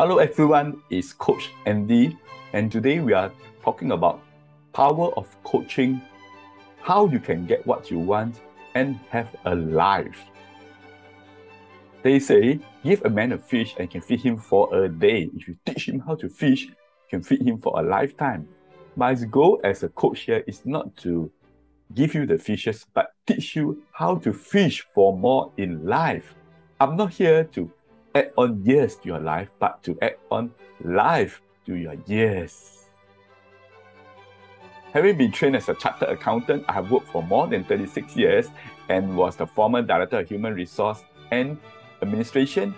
Hello everyone, it's Coach Andy, and today we are talking about power of coaching, how you can get what you want and have a life. They say, give a man a fish and can feed him for a day. If you teach him how to fish, you can feed him for a lifetime. My goal as a coach here is not to give you the fishes, but teach you how to fish for more in life. I'm not here to add on years to your life, but to add on life to your years. Having been trained as a chartered accountant, I have worked for more than 36 years and was the former director of human resource and administration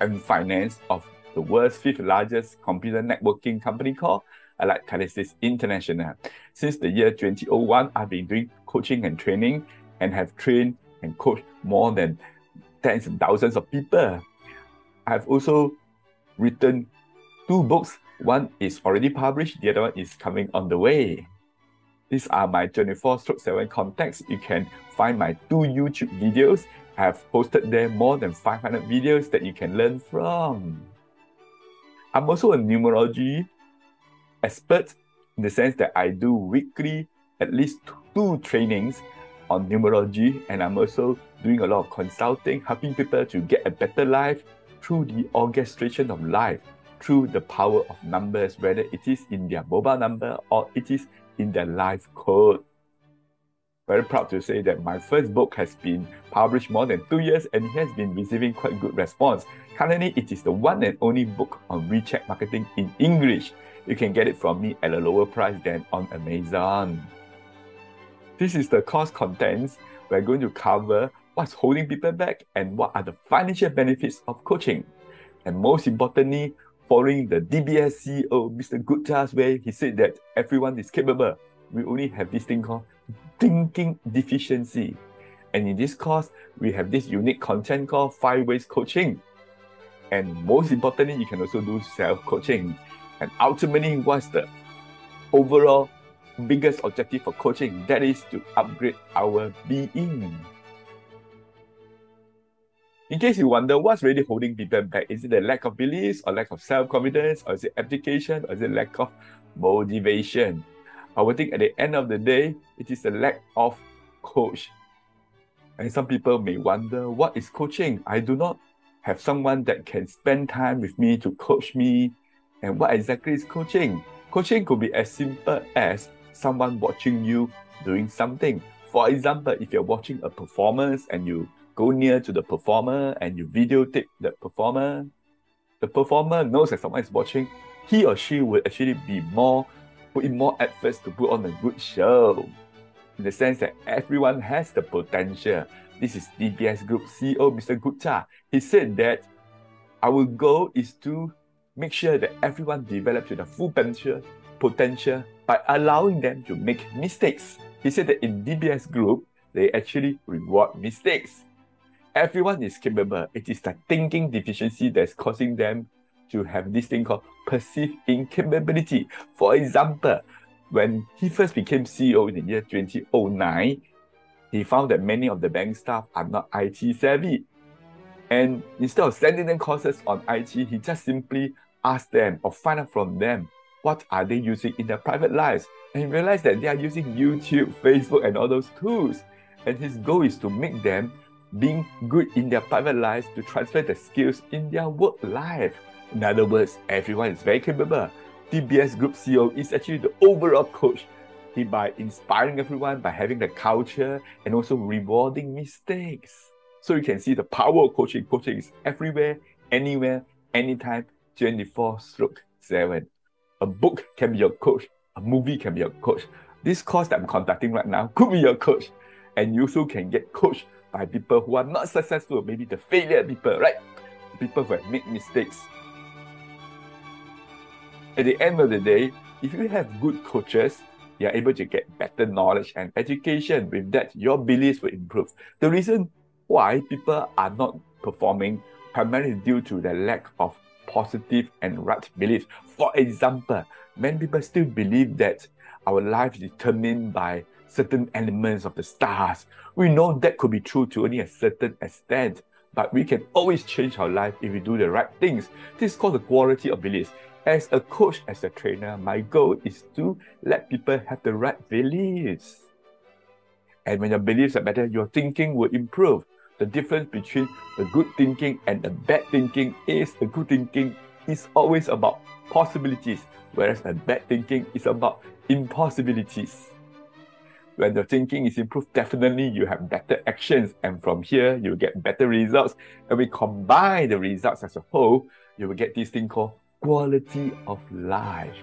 and finance of the world's fifth largest computer networking company called Allied Telesis International. Since the year 2001, I've been doing coaching and training and have trained and coached more than tens and thousands of people. I've also written two books. One is already published, the other one is coming on the way. These are my 24 stroke 7 contacts. You can find my two YouTube videos. I have posted there more than 500 videos that you can learn from. I'm also a numerology expert in the sense that I do weekly at least two trainings on numerology, and I'm also doing a lot of consulting, helping people to get a better life through the orchestration of life, through the power of numbers, whether it is in their mobile number or it is in their life code. Very proud to say that my first book has been published more than two years and it has been receiving quite good response. Currently, it is the one and only book on WeChat marketing in English. You can get it from me at a lower price than on Amazon. This is the course contents. We're going to cover what's holding people back and what are the financial benefits of coaching. And most importantly, following the DBS CEO, Mr. Gupta's way, he said that everyone is capable. We only have this thing called thinking deficiency. And in this course, we have this unique content called Five Ways Coaching. And most importantly, you can also do self coaching. And ultimately, what's the overall biggest objective for coaching? That is to upgrade our being. In case you wonder what's really holding people back, is it the lack of beliefs or lack of self-confidence or is it application or is it lack of motivation? I would think at the end of the day, it is the lack of coach. And some people may wonder, what is coaching? I do not have someone that can spend time with me to coach me. And what exactly is coaching? Coaching could be as simple as someone watching you doing something. For example, if you're watching a performance and you go near to the performer and you videotape the performer, the performer knows that someone is watching, he or she will actually be more, put in more efforts to put on a good show. In the sense that everyone has the potential. This is DBS Group CEO, Mr. Gupta. He said that our goal is to make sure that everyone develops to the full potential, potential by allowing them to make mistakes. He said that in DBS Group, they actually reward mistakes. Everyone is capable. It is the thinking deficiency that's causing them to have this thing called perceived incapability. For example, when he first became CEO in the year 2009, he found that many of the bank staff are not IT savvy. And instead of sending them courses on IT, he just simply asked them or find out from them what are they using in their private lives. And he realized that they are using YouTube, Facebook, and all those tools. And his goal is to make them being good in their private lives to transfer the skills in their work life. In other words, everyone is very capable. DBS Group CEO is actually the overall coach. He by inspiring everyone, by having the culture, and also rewarding mistakes. So you can see the power of coaching. Coaching is everywhere, anywhere, anytime, 24 stroke 7. A book can be your coach. A movie can be your coach. This course that I'm conducting right now could be your coach. And you also can get coached by people who are not successful, maybe the failure people, right? People who have made mistakes. At the end of the day, if you have good coaches, you're able to get better knowledge and education. With that, your beliefs will improve. The reason why people are not performing primarily due to the lack of positive and right beliefs. For example, many people still believe that our life is determined by certain elements of the stars. We know that could be true to only a certain extent, but we can always change our life if we do the right things. This is called the quality of beliefs. As a coach, as a trainer, my goal is to let people have the right beliefs. And when your beliefs are better, your thinking will improve. The difference between the good thinking and the bad thinking is the good thinking is always about possibilities, whereas the bad thinking is about impossibilities. When the thinking is improved, definitely you have better actions, and from here you get better results. And we combine the results as a whole, you will get this thing called quality of life.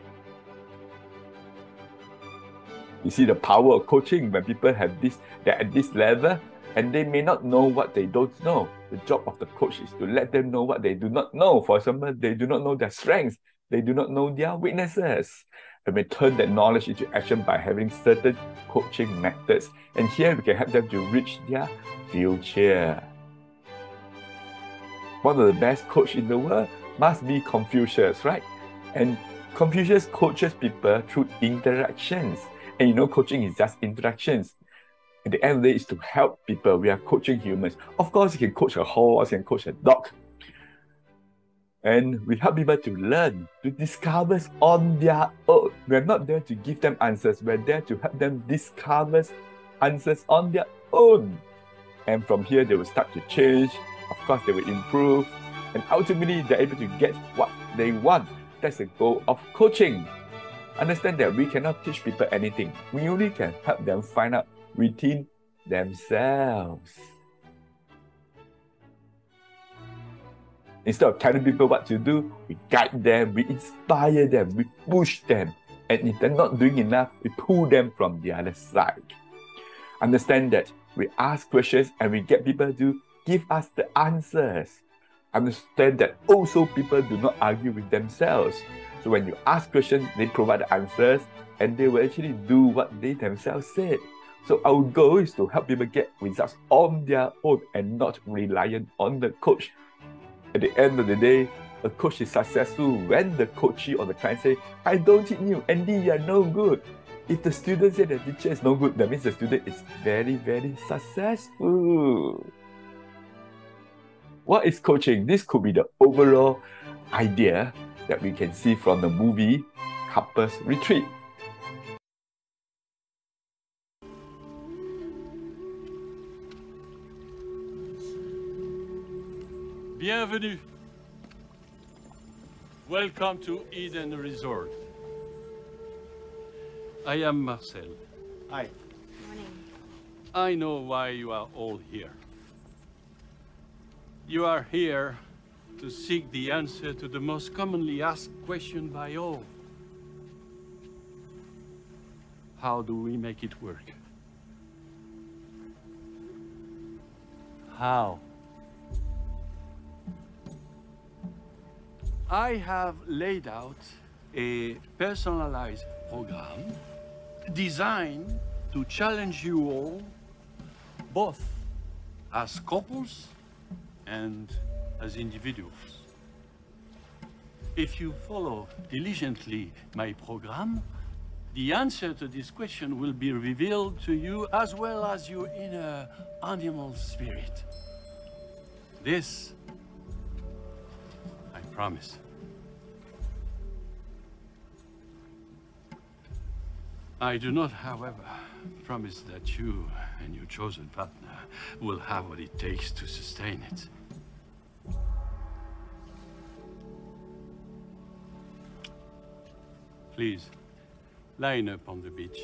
You see the power of coaching when people have this, they're at this level and they may not know what they don't know. The job of the coach is to let them know what they do not know. For example, they do not know their strengths, they do not know their weaknesses. We turn that knowledge into action by having certain coaching methods. And here we can help them to reach their future. One of the best coach in the world must be Confucius, right? And Confucius coaches people through interactions. And you know, coaching is just interactions. At the end of the day, is to help people. We are coaching humans. Of course, you can coach a horse, you can coach a dog. And we help people to learn, to discover on their own. We're not there to give them answers, we're there to help them discover answers on their own. And from here, they will start to change. Of course, they will improve and ultimately they're able to get what they want. That's the goal of coaching. Understand that we cannot teach people anything. We only can help them find out within themselves. Instead of telling people what to do, we guide them, we inspire them, we push them. And if they're not doing enough, we pull them from the other side. Understand that we ask questions and we get people to give us the answers understand that also people do not argue with themselves. So when you ask questions, they provide the answers and they will actually do what they themselves said. So our goal is to help people get results on their own and not reliant on the coach. At the end of the day, a coach is successful when the coachee or the client say, I don't need you, Andy, you're no good. If the student say the teacher is no good, that means the student is very, very successful. What is coaching? This could be the overall idea that we can see from the movie Couples Retreat. Bienvenue. Welcome to Eden Resort. I am Marcel. Hi. Morning. I know why you are all here. You are here to seek the answer to the most commonly asked question by all. How do we make it work? How? I have laid out a personalized program designed to challenge you all, both as couples and as individuals. If you follow diligently my program, the answer to this question will be revealed to you as well as your inner animal spirit. This, promise. I do not, however, promise that you and your chosen partner will have what it takes to sustain it. Please, line up on the beach.